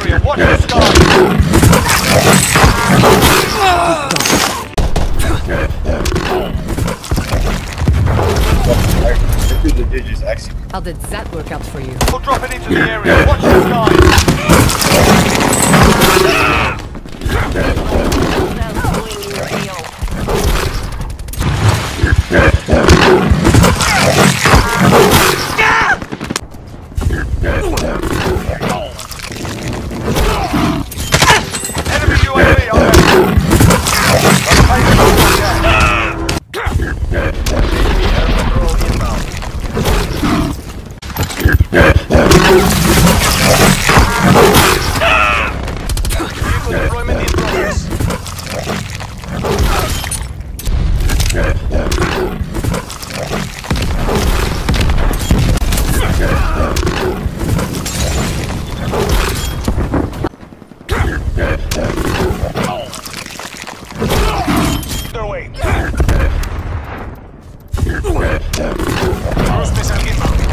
Area, watch the sky. Threw the digits actually. How did that work out for you? We're dropping into the area, watch the sky. Austin Salguero.